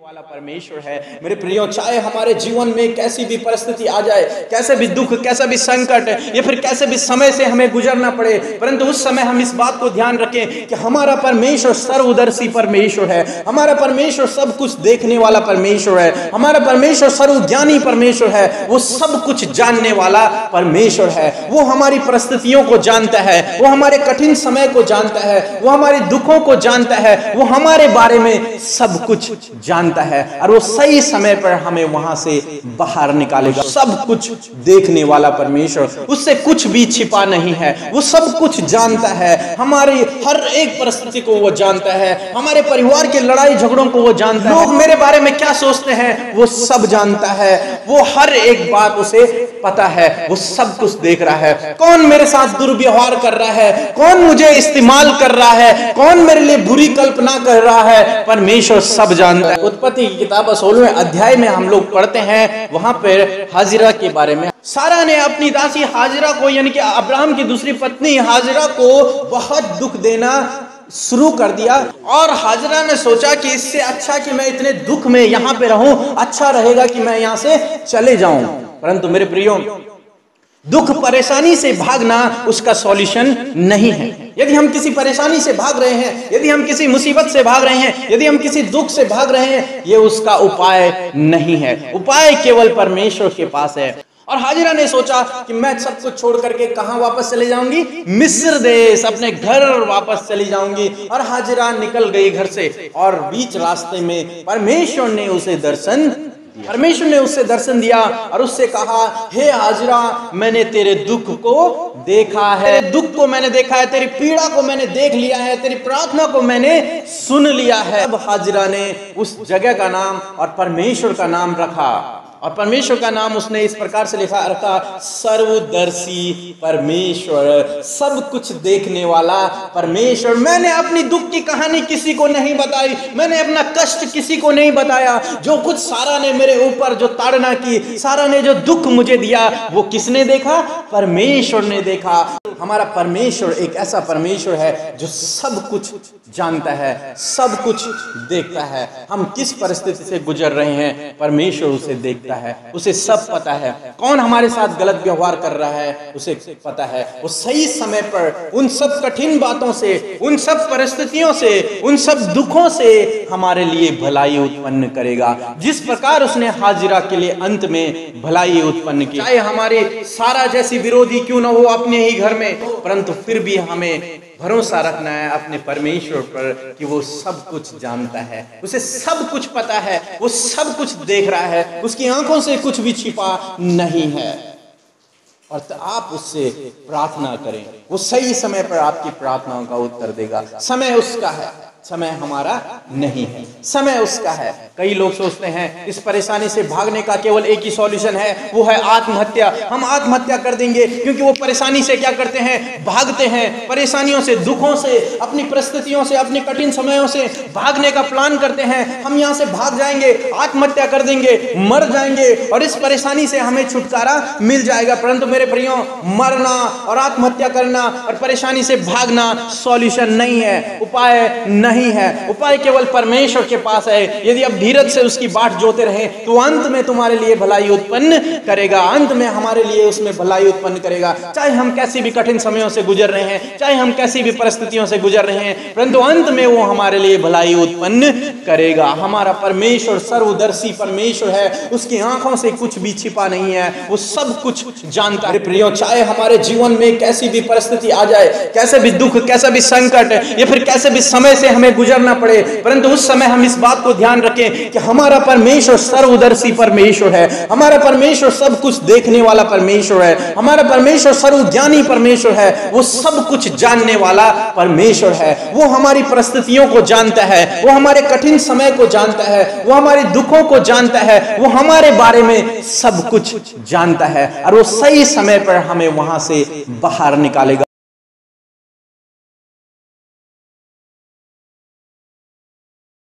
वाला परमेश्वर है। मेरे प्रियो, चाहे हमारे जीवन में कैसी भी परिस्थिति आ जाए, कैसे भी दुख, कैसा भी संकट, या फिर कैसे भी समय से हमें गुजरना पड़े, परंतु उस समय हम इस बात को ध्यान रखें कि हमारा परमेश्वर सर्वदर्शी परमेश्वर है। हमारा परमेश्वर सब कुछ देखने वाला परमेश्वर है। हमारा परमेश्वर सर्वज्ञानी परमेश्वर है। वो सब कुछ जानने वाला परमेश्वर है। वो हमारी परिस्थितियों को जानता है। वो हमारे कठिन समय को जानता है। वो हमारे दुखों को जानता है। वो हमारे बारे में सब कुछ जानता है और वो सही समय पर हमें वहाँ से बाहर निकालेगा। सब कुछ देखने वाला परमेश्वर, उससे कुछ भी छिपा नहीं है। वो सब कुछ जानता है। हमारी हर एक परिस्थिति को वो जानता है। हमारे परिवार के लड़ाई झगड़ों को वो जानता है। लोग मेरे बारे में क्या सोचते हैं, वो सब जानता है। वो हर एक बात उसे पता है, वो सब कुछ देख रहा है। कौन मेरे साथ दुर्व्यवहार कर रहा है? कौन मुझे इस्तेमाल कर रहा है? कौन मेरे लिए बुरी कल्पना कर रहा है? परमेश्वर सब जानता है। उत्पत्ति की किताब सोलहवें अध्याय में हम लोग पढ़ते हैं, वहाँ पर हाजिरा के बारे में। सारा ने अपनी दासी हाजिरा को, यानी कि अब्राहम की दूसरी पत्नी हाजिरा को बहुत दुख देना शुरू कर दिया और हाजरा ने सोचा कि इससे अच्छा कि मैं इतने दुख में यहाँ पे रहूँ अच्छा रहेगा कि मैं यहाँ से चले जाऊँ। परंतु मेरे प्रियो, दुख परेशानी से भागना उसका सॉल्यूशन नहीं है। यदि हम किसी परेशानी से भाग रहे हैं, यदि हम किसी मुसीबत से भाग रहे हैं, यदि हम किसी दुख से भाग रहे हैं, ये उसका उपाय नहीं है। उपाय केवल परमेश्वर के पास है। और हाजिरा ने सोचा कि मैं सब कुछ छोड़ करके कहा वापस चले जाऊँगी? मिस्र देश, अपने घर वापस चली जाऊँगी। और हाजिरा निकल गई घर से और बीच रास्ते में परमेश्वर ने उसे दर्शन परमेश्वर ने उससे दर्शन दिया और उससे कहा, हे हाजरा, मैंने तेरे दुख को देखा है। दुख को मैंने देखा है, तेरी पीड़ा को मैंने देख लिया है, तेरी प्रार्थना को मैंने सुन लिया है। अब हाजरा ने उस जगह का नाम और परमेश्वर का नाम रखा। और परमेश्वर का नाम उसने इस प्रकार से लिखा रखा सर्वदर्शी परमेश्वर, सब कुछ देखने वाला परमेश्वर। मैंने अपनी दुख की कहानी किसी को नहीं बताई, मैंने अपना कष्ट किसी को नहीं बताया। जो कुछ सारा ने मेरे ऊपर जो ताड़ना की, सारा ने जो दुख मुझे दिया, वो किसने देखा? परमेश्वर ने देखा। हमारा परमेश्वर एक ऐसा परमेश्वर है जो सब कुछ जानता है, सब कुछ देखता है। हम किस परिस्थिति से गुजर रहे हैं, परमेश्वर उसे देखता है, उसे सब पता है। कौन हमारे साथ गलत व्यवहार कर रहा है, उसे पता है। वो सही समय पर उन सब कठिन बातों से, उन सब परिस्थितियों से, उन सब दुखों से हमारे लिए भलाई उत्पन्न करेगा। जिस प्रकार उसने हाजिरा के लिए अंत में भलाई उत्पन्न की, चाहे हमारे सारा जैसी विरोधी क्यों ना हो अपने ही घर में, परंतु फिर भी हमें भरोसा रखना है अपने परमेश्वर पर कि वो सब कुछ जानता है। उसे सब कुछ पता है, वो सब कुछ देख रहा है, उसकी आँखों से कुछ भी छिपा नहीं है। और तो आप उससे प्रार्थना करें, वो सही समय पर आपकी प्रार्थनाओं का उत्तर देगा। समय उसका है। समय हमारा नहीं है। समय उसका है। कई लोग सोचते हैं, इस परेशानी से भागने का केवल एक ही सॉल्यूशन है, वो है आत्महत्या। हम आत्महत्या कर देंगे, क्योंकि वो परेशानी से क्या करते हैं? भागते हैं। परेशानियों से, दुखों से, अपनी परिस्थितियों से, अपने कठिन समयों से भागने का प्लान करते हैं। हम यहाँ से भाग जाएँगे, आत्महत्या कर देंगे, मर जाएँगे, और इस परेशानी से हमें छुटकारा मिल जाएगा। परंतु मेरे प्रियो, मरना और आत्महत्या करना और परेशानी से भागना सॉल्यूशन नहीं है। उपाय नहीं नहीं है। उपाय केवल परमेश्वर के पास है। यदि आप धीरज से उसकी बाट जोते रहे तो अंत में तुम्हारे लिए भलाई उत्पन्न करेगा। अंत में हमारे लिए उसमें भलाई उत्पन्न करेगा। चाहे हम कैसी भी कठिन समयों से गुजर रहे हैं, चाहे हम कैसी भी परिस्थितियों से गुजर रहे हैं, परंतु अंत में वो हमारे लिए भलाई उत्पन्न करेगा। हमारा परमेश्वर सर्वदर्शी परमेश्वर है। उसकी आँखों से कुछ भी छिपा नहीं है। वो सब कुछ जानता है। प्रियो, चाहे हमारे जीवन में कैसी भी परिस्थिति आ जाए, कैसे भी दुख, कैसा भी संकट, या फिर कैसे भी समय से हमें गुजरना पड़े, परंतु उस समय हम इस बात को ध्यान रखें कि हमारा परमेश्वर सर्वदर्शी परमेश्वर है। हमारा परमेश्वर सब कुछ देखने वाला परमेश्वर है। हमारा परमेश्वर सर्वज्ञानी परमेश्वर है। वो सब कुछ जानने वाला परमेश्वर है। वो हमारी परिस्थितियों को जानता है। वो हमारे कठिन समय को जानता है। वो हमारे दुखों को जानता है। वो हमारे बारे में सब कुछ जानता है। और वो सही समय पर हमें वहाँ से बाहर निकालेगा।